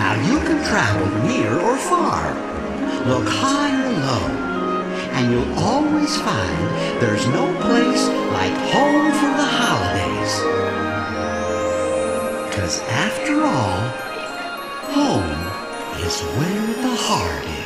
Now you can travel near or far, look high or low, and you'll always find there's no place like home for the holidays. Cause after all, home is where the heart is.